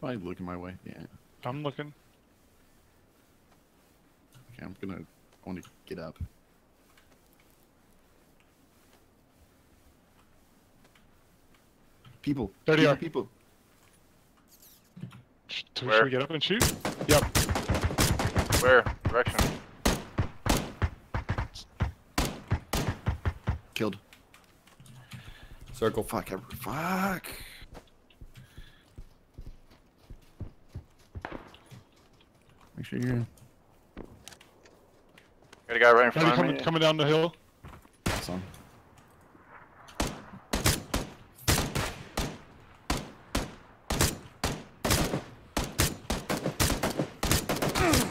Probably looking my way. Yeah. I'm looking. Okay, I'm gonna. I want to get up. People. There they people, are. People. Sh- Should Where? we get up and shoot? Yep. Where? Direction. Killed. Circle. Fuck. I, fuck. Make sure you're in. Got a guy right in front you of me. coming down the hill? son.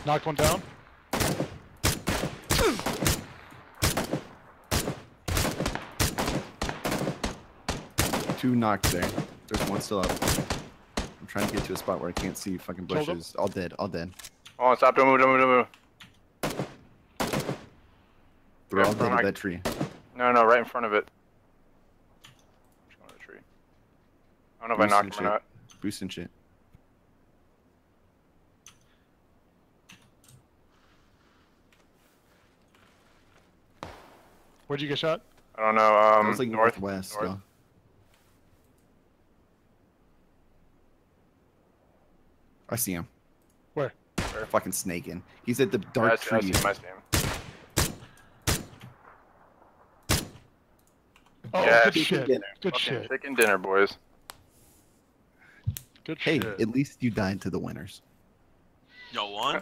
Knocked one down. Two knocked there. There's one still up. I'm trying to get to a spot where I can't see fucking bushes. All dead. All dead. Oh, stop! Don't move! Don't move! Don't move! They're Yeah, all dead from at my- that tree. No, no, right in front of it. Which one the tree? I don't know if I knocked him or not. Boost and shit. Where'd you get shot? I don't know. I Um, was like north. northwest. north. though. I see him. Where? Where? Fucking snaking. He's at the Yeah, I dark see, I see tree. I see him. Oh, Yeah, good chicken shit. dinner. Good Fucking shit. chicken dinner, boys. Good Hey, shit. at least you died to the winners. Y'all won?